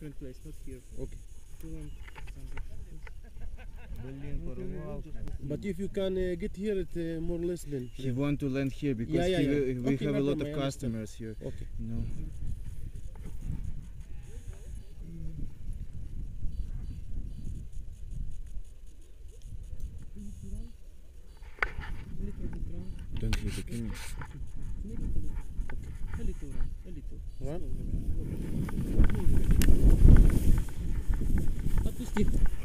Different place, not here. Okay. But if you can uh, get here, it uh, more less than. He want to land here because yeah, yeah, he, we okay, have a lot of customers here. Okay. You know. Don't the camera. A little, a little. What? під